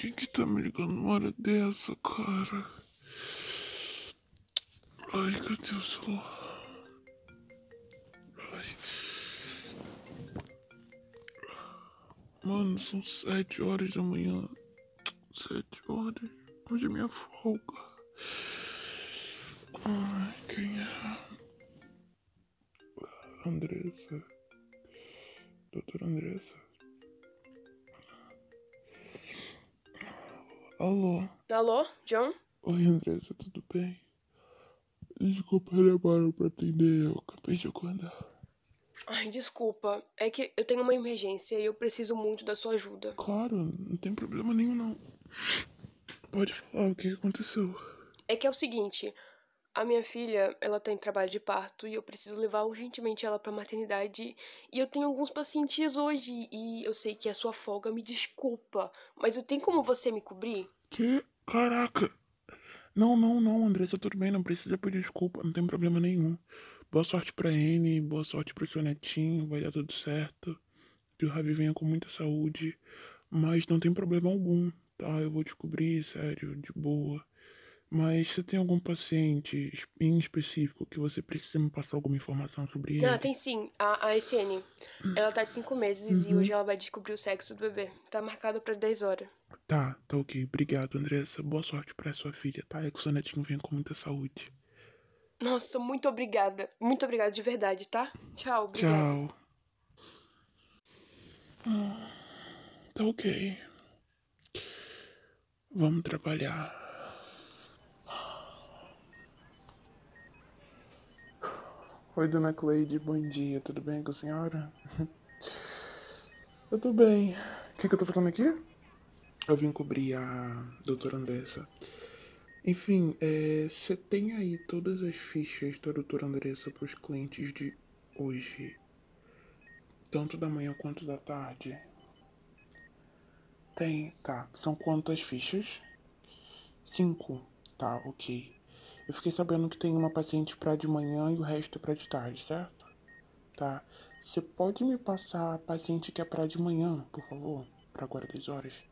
Quem que tá me ligando uma hora dessa, cara? Ai, cadê o celular? Mano, são sete horas da manhã. Sete horas. Hoje é minha folga. Ai, quem é? Andressa. Doutora Andressa. Alô? Alô, John? Oi, Andressa, tudo bem? Desculpa, demora pra atender, eu acabei de acordar. Ai, desculpa. É que eu tenho uma emergência e eu preciso muito da sua ajuda. Claro, não tem problema nenhum, não. Pode falar o que aconteceu. É que é o seguinte, a minha filha, ela tá em trabalho de parto e eu preciso levar urgentemente ela pra maternidade. E eu tenho alguns pacientes hoje e eu sei que é sua folga, me desculpa. Mas eu tenho como você me cobrir? Que? Caraca! Não, não, não, Andressa, tudo bem, não precisa pedir desculpa, não tem problema nenhum. Boa sorte pra N, boa sorte pro seu netinho, vai dar tudo certo. Que o Ravi venha com muita saúde, mas não tem problema algum, tá? Eu vou descobrir, sério, de boa. Mas se tem algum paciente em específico que você precisa me passar alguma informação sobre ele? Ah, tem sim. A, a SN. Ela tá de cinco meses e Uhum. hoje ela vai descobrir o sexo do bebê. Tá marcado pras 10 horas. Tá, tá ok. Obrigado, Andressa. Boa sorte pra sua filha, tá? E que o seu netinho venha com muita saúde. Nossa, muito obrigada. Muito obrigada de verdade, tá? Tchau, obrigada. Tchau. Ah, Tá ok. Vamos trabalhar. Oi, dona Cleide, bom dia. Tudo bem com a senhora? Eu tô bem. O que, que eu tô falando aqui? Eu vim cobrir a doutora Andressa. Enfim, você tem aí todas as fichas da doutora Andressa pros clientes de hoje. Tanto da manhã quanto da tarde. Tem, tá. São quantas fichas? Cinco. Tá, ok. Eu fiquei sabendo que tem uma paciente pra de manhã e o resto é pra de tarde, certo? Tá. Você pode me passar a paciente que é pra de manhã, por favor? Pra agora 10 horas.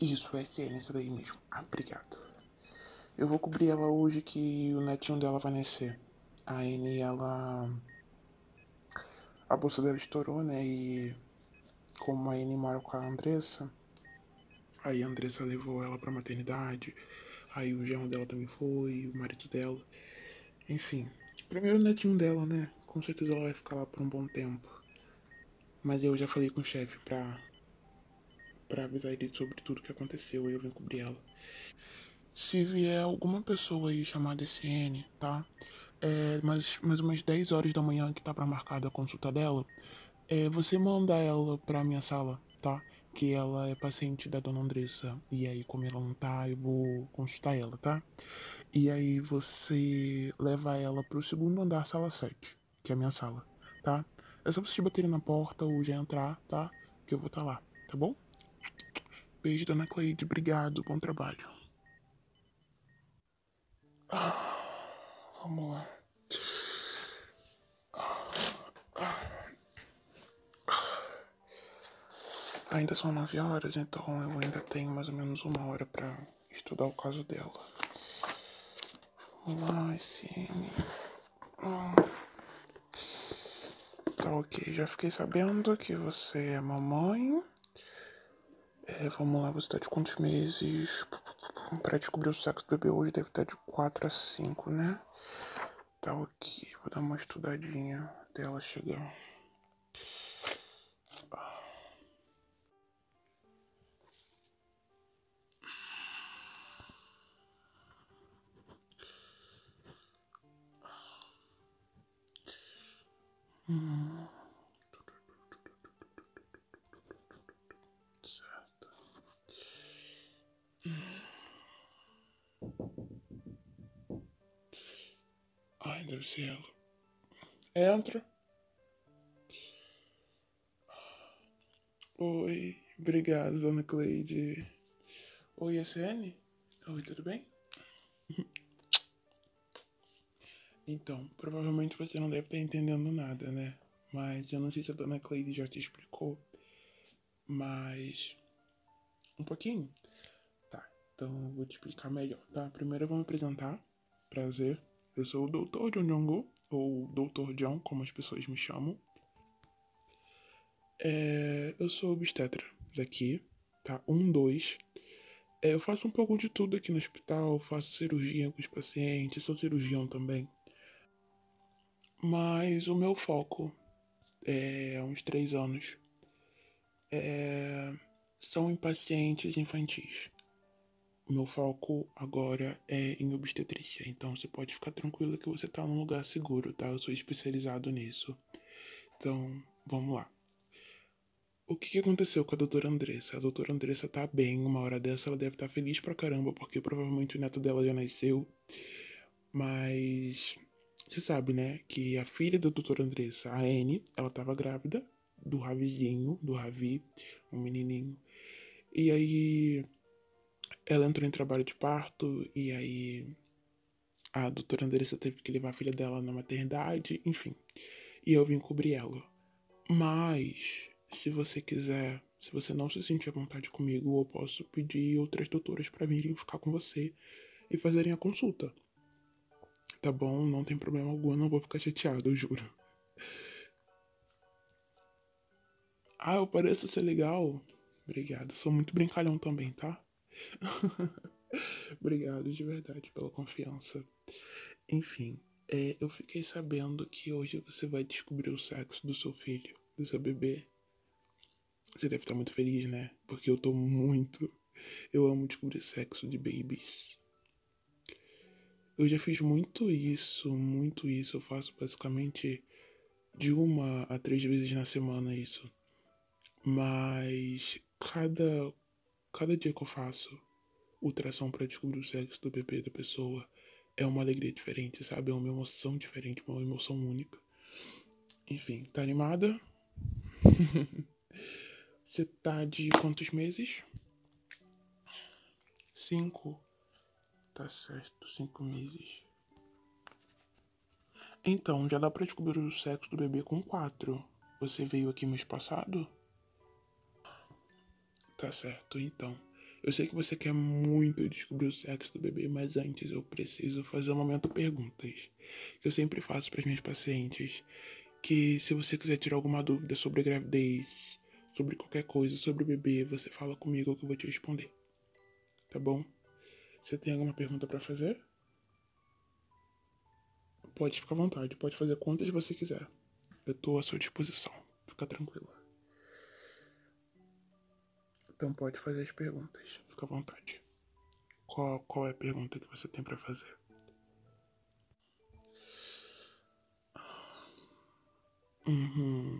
Isso, é SN, essa daí mesmo. Ah, obrigado. Eu vou cobrir ela hoje que o netinho dela vai nascer. A N, ela. A bolsa dela estourou, né? E como a N mora com a Andressa, aí a Andressa levou ela pra maternidade. Aí o genro dela também foi, o marido dela. Enfim, primeiro o netinho dela, né? Com certeza ela vai ficar lá por um bom tempo. Mas eu já falei com o chefe pra pra avisar ele sobre tudo que aconteceu e eu vim cobrir ela. Se vier alguma pessoa aí chamada SN, tá? É, mais, mais umas 10 horas da manhã que tá pra marcar a consulta dela, é, você manda ela pra minha sala, tá? Que ela é paciente da dona Andressa. E aí, como ela não tá, eu vou consultar ela, tá? E aí você leva ela pro segundo andar, sala 7, que é a minha sala, tá? É só vocês baterem na porta ou já entrar, tá? Que eu vou estar lá, tá bom? Beijo, dona Cleide. Obrigado. Bom trabalho. Ah, vamos lá. Ainda são nove horas, então eu ainda tenho mais ou menos uma hora pra estudar o caso dela. Vamos lá, SN. Ah. Tá ok, já fiquei sabendo que você é mamãe. É, vamos lá, você tá de quantos meses? Pra descobrir o sexo do bebê hoje deve estar de 4 a 5, né? Tá ok, vou dar uma estudadinha até ela chegar. Ai, ser ela. Entra. Oi, obrigado, dona Cleide. Oi, SN? Oi, tudo bem? Então, provavelmente você não deve estar entendendo nada, né? Mas eu não sei se a dona Cleide já te explicou. Mas. Um pouquinho? Tá, então eu vou te explicar melhor, tá? Primeiro eu vou me apresentar. Prazer. Eu sou o Dr. John Jongo, ou Dr. John, como as pessoas me chamam. É, eu sou obstetra daqui, tá? Um, dois. É, eu faço um pouco de tudo aqui no hospital, faço cirurgia com os pacientes, sou cirurgião também. Mas o meu foco é há uns três anos é, são em pacientes infantis. Meu foco agora é em obstetrícia, então você pode ficar tranquilo que você está num lugar seguro, tá? Eu sou especializado nisso. Então, vamos lá. O que, que aconteceu com a doutora Andressa? A doutora Andressa tá bem, uma hora dessa ela deve estar tá feliz pra caramba, porque provavelmente o neto dela já nasceu. Mas você sabe, né, que a filha da doutora Andressa, a Anne, ela tava grávida do Ravizinho, do Ravi, um menininho. E aí ela entrou em trabalho de parto e aí a doutora Andressa teve que levar a filha dela na maternidade, enfim. E eu vim cobrir ela. Mas se você quiser, se você não se sentir à vontade comigo, eu posso pedir outras doutoras para virem ficar com você e fazerem a consulta. Tá bom? Não tem problema algum, não vou ficar chateado, eu juro. Ah, eu pareço ser legal. Obrigado. Sou muito brincalhão também, tá? Obrigado de verdade pela confiança. Enfim, é, eu fiquei sabendo que hoje você vai descobrir o sexo do seu filho, do seu bebê. Você deve estar muito feliz, né? Porque eu tô muito. Eu amo descobrir sexo de babies. Eu já fiz muito isso, muito isso. Eu faço basicamente de uma a três vezes na semana isso. Mas cada cada dia que eu faço ultrassom para descobrir o sexo do bebê da pessoa é uma alegria diferente, sabe? É uma emoção diferente, uma emoção única. Enfim, tá animada? Você tá de quantos meses? Cinco. Tá certo, cinco meses. Então, já dá pra descobrir o sexo do bebê com quatro. Você veio aqui mês passado? Tá certo, então. Eu sei que você quer muito descobrir o sexo do bebê, mas antes eu preciso fazer um momento perguntas. Que eu sempre faço para as minhas pacientes. Que se você quiser tirar alguma dúvida sobre a gravidez, sobre qualquer coisa, sobre o bebê, você fala comigo que eu vou te responder. Tá bom? Você tem alguma pergunta para fazer? Pode ficar à vontade, pode fazer quantas você quiser. Eu tô à sua disposição. Fica tranquila. Então pode fazer as perguntas. Fica à vontade. Qual, qual é a pergunta que você tem para fazer? Uhum.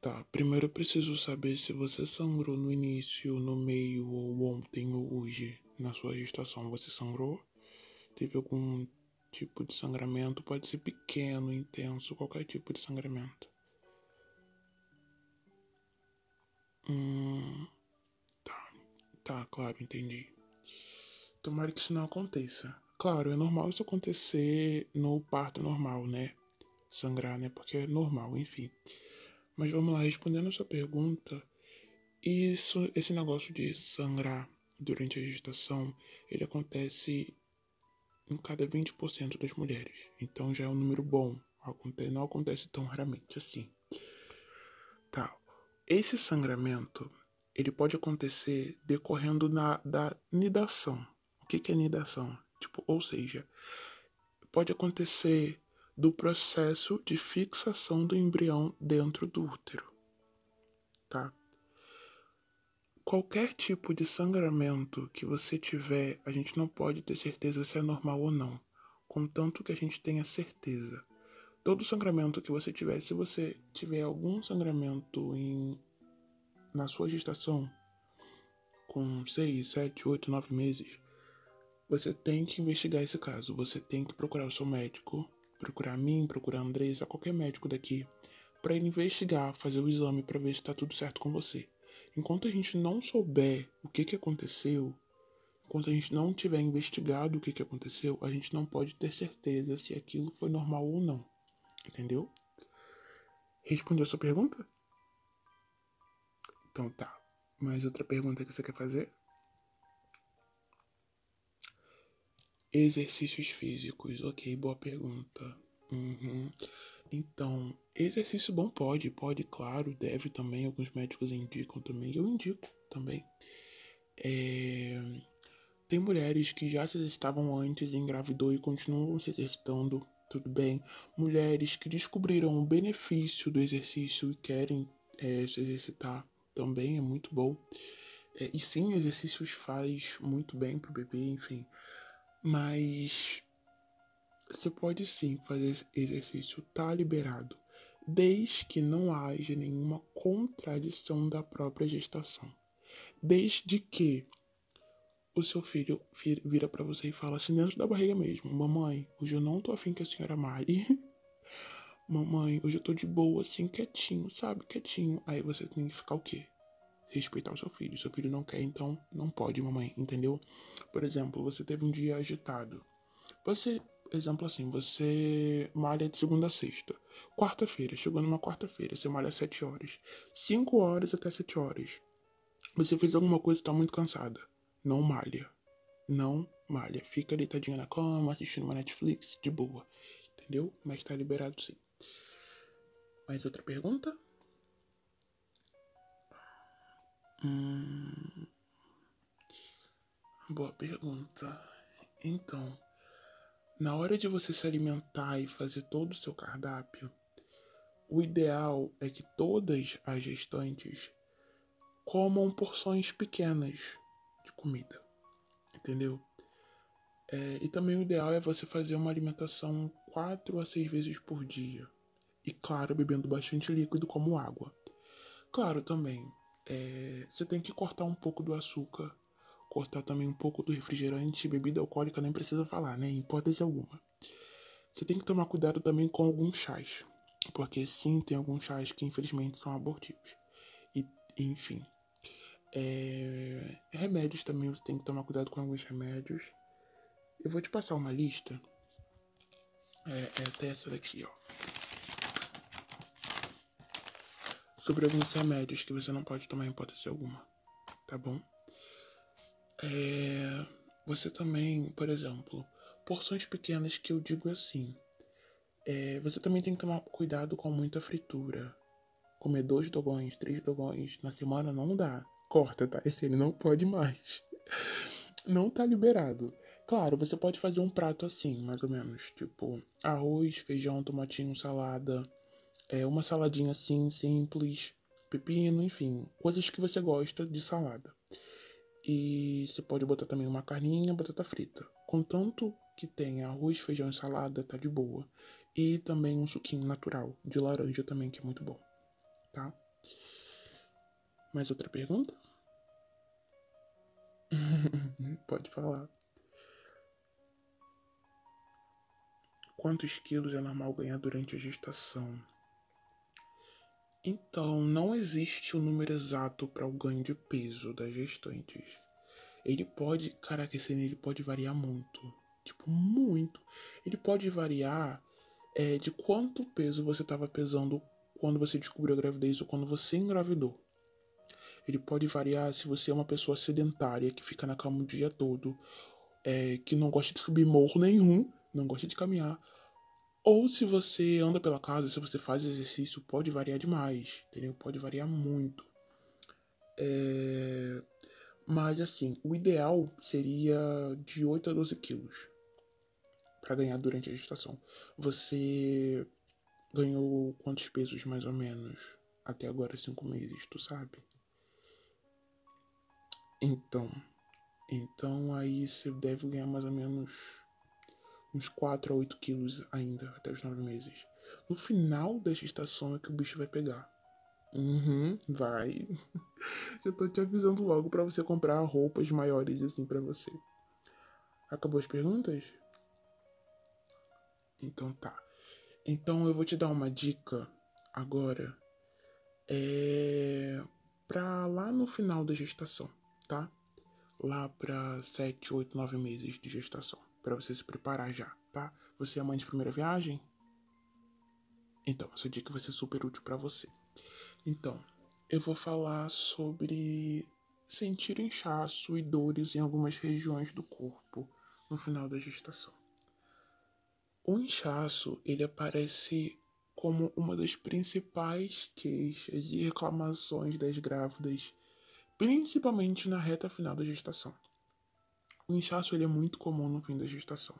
Tá, primeiro eu preciso saber se você sangrou no início, no meio, ou ontem ou hoje na sua gestação. Você sangrou? Teve algum tipo de sangramento? Pode ser pequeno, intenso, qualquer tipo de sangramento. Hum. Tá, tá, claro, entendi. Tomara que isso não aconteça. Claro, é normal isso acontecer no parto normal, né? Sangrar, né? Porque é normal, enfim. Mas vamos lá, respondendo a sua pergunta, isso, esse negócio de sangrar durante a gestação, ele acontece em cada 20% das mulheres. Então já é um número bom. Não acontece tão raramente assim. Esse sangramento, ele pode acontecer decorrendo na, da nidação. O que, que é nidação? Tipo, ou seja, pode acontecer do processo de fixação do embrião dentro do útero. Tá? Qualquer tipo de sangramento que você tiver, a gente não pode ter certeza se é normal ou não, contanto que a gente tenha certeza. Todo sangramento que você tiver, se você tiver algum sangramento em, na sua gestação, com 6, 7, 8, 9 meses, você tem que investigar esse caso. Você tem que procurar o seu médico procurar a mim, procurar a qualquer médico daqui, para ele investigar, fazer o exame para ver se tá tudo certo com você. Enquanto a gente não souber o que que aconteceu, enquanto a gente não tiver investigado o que que aconteceu, a gente não pode ter certeza se aquilo foi normal ou não. Entendeu? Respondeu a sua pergunta? Então tá. Mais outra pergunta que você quer fazer? Exercícios físicos. Ok, boa pergunta. Uhum. Então, exercício bom pode, pode, claro, deve também. Alguns médicos indicam também. Eu indico também. É... Tem mulheres que já se exercitavam antes, engravidou e continuam se exercitando, tudo bem. Mulheres que descobriram o benefício do exercício e querem é, se exercitar, também é muito bom. É, e sim, exercícios faz muito bem pro bebê, enfim. Mas você pode sim fazer exercício, tá liberado, desde que não haja nenhuma contradição da própria gestação. Desde que o seu filho vira para você e fala assim dentro da barriga mesmo: Mamãe, hoje eu não tô afim que a senhora malhe. Mamãe, hoje eu tô de boa, assim, quietinho, sabe? Quietinho. Aí você tem que ficar o quê? Respeitar o seu filho. Seu filho não quer, então não pode, mamãe, entendeu? Por exemplo, você teve um dia agitado. Você, exemplo assim, você malha de segunda a sexta. Quarta-feira, chegou numa quarta-feira, você malha sete horas. Cinco horas até sete horas. Você fez alguma coisa e tá muito cansada. Não malha. Não malha. Fica deitadinha na cama, assistindo uma Netflix, de boa. Entendeu? Mas tá liberado sim. Mais outra pergunta? Hum... Boa pergunta. Então, na hora de você se alimentar e fazer todo o seu cardápio, o ideal é que todas as gestantes comam porções pequenas comida, entendeu? É, e também o ideal é você fazer uma alimentação quatro a seis vezes por dia. E claro, bebendo bastante líquido como água. Claro também, é, você tem que cortar um pouco do açúcar cortar também um pouco do refrigerante, bebida alcoólica, nem precisa falar, né? Em hipótese alguma. Você tem que tomar cuidado também com alguns chás, porque sim, tem alguns chás que infelizmente são abortivos. E, enfim. É... Remédios também, você tem que tomar cuidado com alguns remédios. Eu vou te passar uma lista. É, é até essa daqui, ó. Sobre alguns remédios que você não pode tomar em hipótese alguma, tá bom? É, você também, por exemplo, porções pequenas que eu digo assim. É, você também tem que tomar cuidado com muita fritura. Comer dois dogões, três dogões na semana não dá. Corta, tá? Esse ele não pode mais. Não tá liberado. Claro, você pode fazer um prato assim, mais ou menos. Tipo, arroz, feijão, tomatinho, salada. É, uma saladinha assim, simples. Pepino, enfim. Coisas que você gosta de salada. E você pode botar também uma carninha, batata frita. Contanto que tenha arroz, feijão e salada, tá de boa. E também um suquinho natural, de laranja também, que é muito bom. Tá? Mais outra pergunta? pode falar. Quantos quilos é normal ganhar durante a gestação? Então, não existe o um número exato para o ganho de peso das gestantes. Ele pode, caraca, esse ele pode variar muito. Tipo, muito. Ele pode variar é, de quanto peso você estava pesando quando você descobriu a gravidez ou quando você engravidou. Ele pode variar se você é uma pessoa sedentária que fica na cama o dia todo, é, que não gosta de subir morro nenhum, não gosta de caminhar, ou se você anda pela casa, se você faz exercício, pode variar demais, entendeu? Pode variar muito. É... Mas assim, o ideal seria de 8 a 12 quilos para ganhar durante a gestação. Você ganhou quantos pesos mais ou menos até agora, 5 meses, tu sabe? Então, então aí você deve ganhar mais ou menos uns 4 a 8 quilos ainda até os 9 meses. No final da gestação é que o bicho vai pegar. Uhum, vai. Já tô te avisando logo para você comprar roupas maiores assim para você. Acabou as perguntas? Então tá. Então eu vou te dar uma dica agora é pra lá no final da gestação, tá? Lá pra 7, 8, 9 meses de gestação. Pra você se preparar já, tá? Você é mãe de primeira viagem? Então, essa dica vai ser super útil para você. Então, eu vou falar sobre sentir inchaço e dores em algumas regiões do corpo no final da gestação. O inchaço, ele aparece como uma das principais queixas e reclamações das grávidas, principalmente na reta final da gestação. O inchaço ele é muito comum no fim da gestação.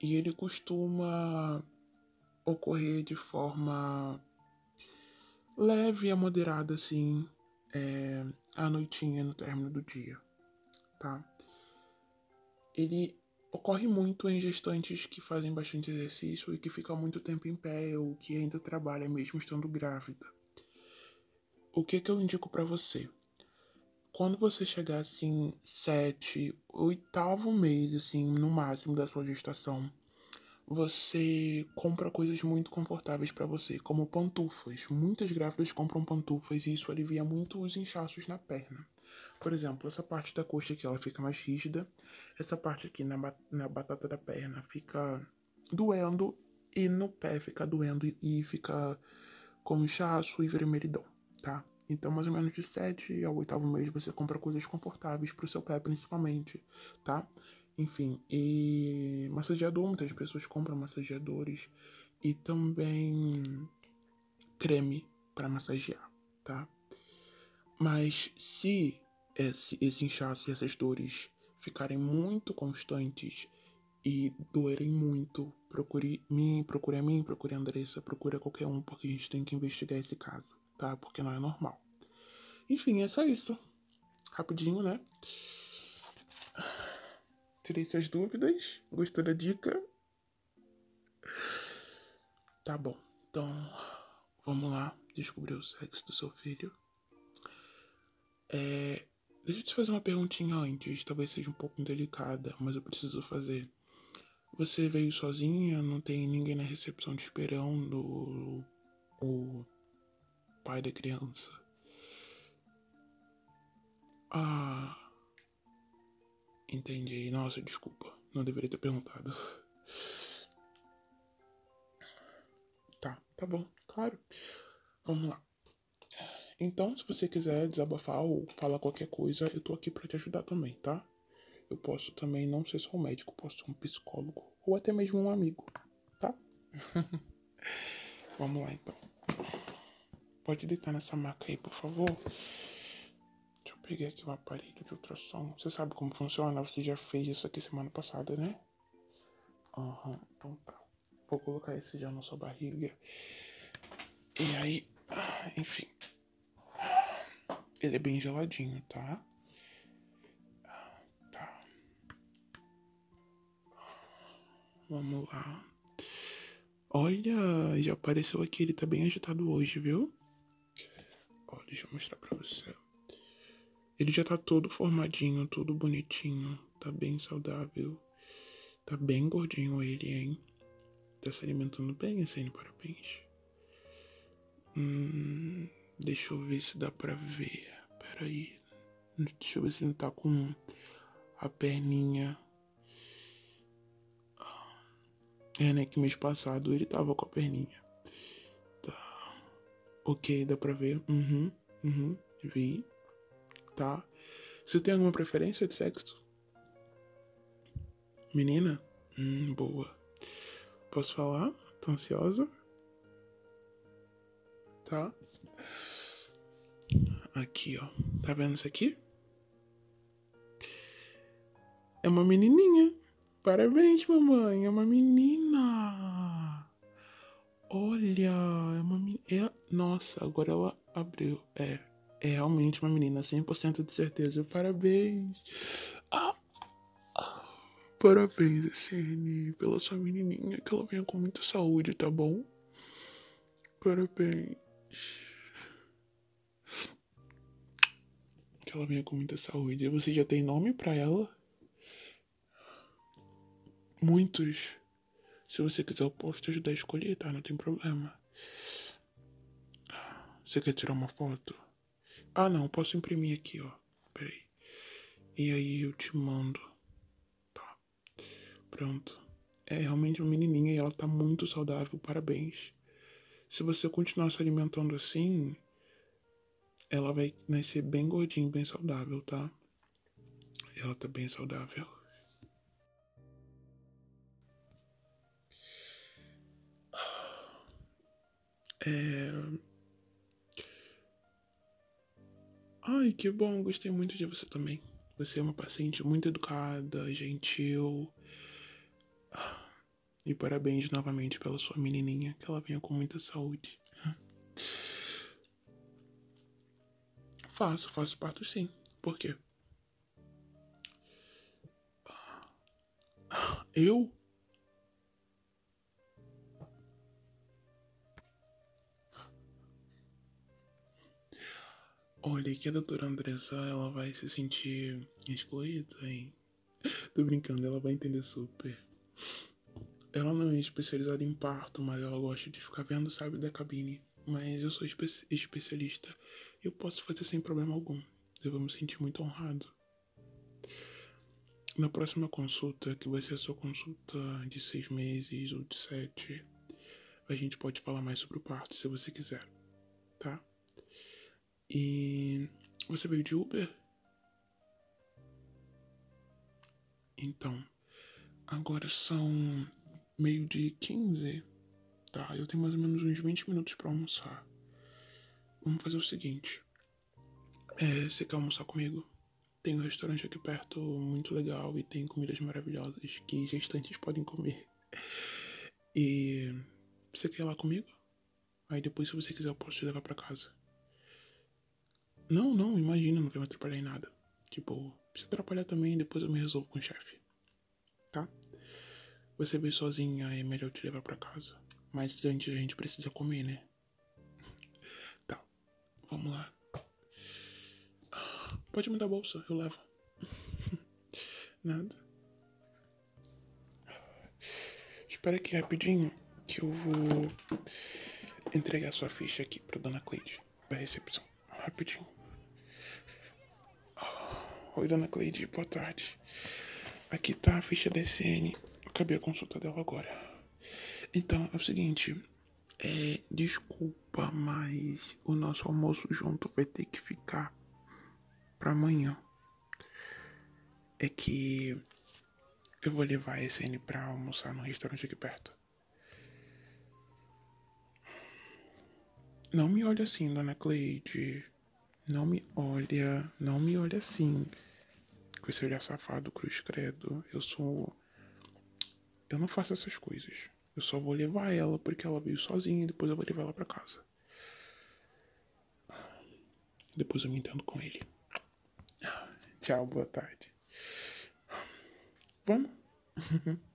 E ele costuma ocorrer de forma leve a moderada, assim, é, à noitinha no término do dia, tá? Ele ocorre muito em gestantes que fazem bastante exercício e que ficam muito tempo em pé ou que ainda trabalham mesmo estando grávida. O que que eu indico para você? Quando você chegar assim, sete, oitavo mês, assim, no máximo da sua gestação, você compra coisas muito confortáveis para você, como pantufas. Muitas grávidas compram pantufas e isso alivia muito os inchaços na perna. Por exemplo, essa parte da coxa aqui ela fica mais rígida, essa parte aqui na, na batata da perna fica doendo e no pé fica doendo e fica com inchaço e vermelhidão, tá? Então, mais ou menos de 7 ao oitavo mês, você compra coisas confortáveis pro seu pé, principalmente, tá? Enfim, e massageador, muitas pessoas compram massageadores e também creme para massagear, tá? Mas se esse, esse inchaço e essas dores ficarem muito constantes e doerem muito, procure mim, procure a mim, procure a Andressa, procure a qualquer um, porque a gente tem que investigar esse caso, tá? Porque não é normal. Enfim, é só isso. Rapidinho, né? Tirei suas dúvidas? Gostou da dica? Tá bom. Então, vamos lá descobrir o sexo do seu filho. É, deixa eu te fazer uma perguntinha antes. Talvez seja um pouco delicada, mas eu preciso fazer. Você veio sozinha? Não tem ninguém na recepção te esperando? O pai da criança? Ah. Entendi. Nossa, desculpa. Não deveria ter perguntado. Tá, tá bom, claro. Vamos lá. Então, se você quiser desabafar ou falar qualquer coisa, eu tô aqui para te ajudar também, tá? Eu posso também não ser só um médico, posso ser um psicólogo ou até mesmo um amigo, tá? Vamos lá então. Pode deitar nessa maca aí, por favor peguei aqui um aparelho de ultrassom. Você sabe como funciona? Você já fez isso aqui semana passada, né? Aham, uhum, então tá. Vou colocar esse já na sua barriga. E aí, enfim. Ele é bem geladinho, tá? Tá. Vamos lá. Olha, já apareceu aqui, ele tá bem agitado hoje, viu? Ó, deixa eu mostrar pra você. Ele já tá todo formadinho, todo bonitinho. Tá bem saudável. Tá bem gordinho ele, hein? Tá se alimentando bem, assim, parabéns. Hum, deixa eu ver se dá pra ver. Pera aí. Deixa eu ver se ele tá com a perninha. É, né? Que mês passado ele tava com a perninha. Tá. Ok, dá pra ver. Uhum, uhum. Vi tá? Você tem alguma preferência de sexo? Menina? Hum, boa. Posso falar? Tô ansiosa? Tá? Aqui, ó. Tá vendo isso aqui? É uma menininha. Parabéns, mamãe. É uma menina. Olha, é uma menina. É... Nossa, agora ela abriu. É, é realmente uma menina 100% de certeza. Parabéns. Ah, parabéns, SN, pela sua menininha. Que ela venha com muita saúde, tá bom? Parabéns. Que ela venha com muita saúde. Você já tem nome para ela? Muitos. Se você quiser, eu posso te ajudar a escolher, tá? Não tem problema. Você quer tirar uma foto? Ah, não, posso imprimir aqui, ó. Peraí. E aí eu te mando. Tá. Pronto. É realmente uma menininha e ela tá muito saudável. Parabéns. Se você continuar se alimentando assim, ela vai nascer bem gordinha, bem saudável, tá? Ela tá bem saudável. É... Ai, que bom, gostei muito de você também. Você é uma paciente muito educada, gentil. E parabéns novamente pela sua menininha, que ela venha com muita saúde. Faço, faço parto sim. Por quê? Eu? Olha, que a doutora Andressa, ela vai se sentir excluída, hein? Tô brincando, ela vai entender super. Ela não é especializada em parto, mas ela gosta de ficar vendo, sabe, da cabine. Mas eu sou espe especialista. Eu posso fazer sem problema algum. Eu vou me sentir muito honrado. Na próxima consulta, que vai ser a sua consulta de seis meses ou de sete, a gente pode falar mais sobre o parto, se você quiser, tá? E você veio de Uber? Então, agora são meio de 15, tá? Eu tenho mais ou menos uns 20 minutos para almoçar. Vamos fazer o seguinte. É, você quer almoçar comigo? Tem um restaurante aqui perto muito legal e tem comidas maravilhosas que gestantes podem comer. E você quer ir lá comigo? Aí depois, se você quiser, eu posso te levar para casa. Não, não, imagina, não vai me atrapalhar em nada. Tipo, se atrapalhar também, depois eu me resolvo com o chefe. Tá? Você veio sozinha, é melhor te levar para casa. Mas antes a gente precisa comer, né? Tá, vamos lá. Pode me dar a bolsa, eu levo. Nada. Espera aqui rapidinho que eu vou entregar sua ficha aqui pra dona Cleide da recepção. Rapidinho. Oi, dona Cleide, boa tarde. Aqui tá a ficha DSN. Acabei a consulta dela agora. Então, é o seguinte. É, desculpa, mas o nosso almoço junto vai ter que ficar para amanhã. É que eu vou levar a SN pra almoçar no restaurante aqui perto. Não me olha assim, dona Cleide. Não me olha, não me olha assim. Com esse olhar safado, cruz credo. Eu sou. Eu não faço essas coisas. Eu só vou levar ela porque ela veio sozinha e depois eu vou levar ela pra casa. Depois eu me entendo com ele. Tchau, boa tarde. Vamos?